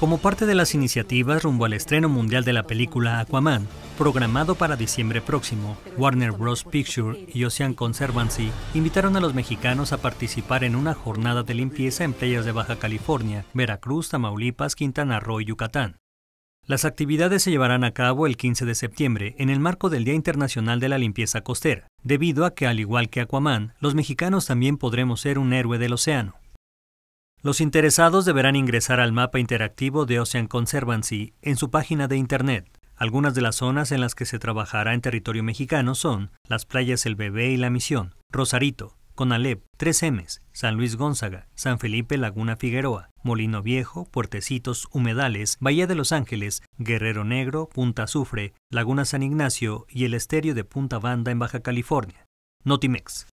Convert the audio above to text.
Como parte de las iniciativas rumbo al estreno mundial de la película Aquaman, programado para diciembre próximo, Warner Bros. Picture y Ocean Conservancy invitaron a los mexicanos a participar en una jornada de limpieza en playas de Baja California, Veracruz, Tamaulipas, Quintana Roo y Yucatán. Las actividades se llevarán a cabo el 15 de septiembre en el marco del Día Internacional de la Limpieza Costera, debido a que, al igual que Aquaman, los mexicanos también podremos ser un héroe del océano. Los interesados deberán ingresar al mapa interactivo de Ocean Conservancy en su página de Internet. Algunas de las zonas en las que se trabajará en territorio mexicano son las playas El Bebé y La Misión, Rosarito, Conalep, Tres M's, San Luis Gonzaga, San Felipe Laguna Figueroa, Molino Viejo, Puertecitos, Humedales, Bahía de Los Ángeles, Guerrero Negro, Punta Azufre, Laguna San Ignacio y el Esterio de Punta Banda en Baja California. Notimex.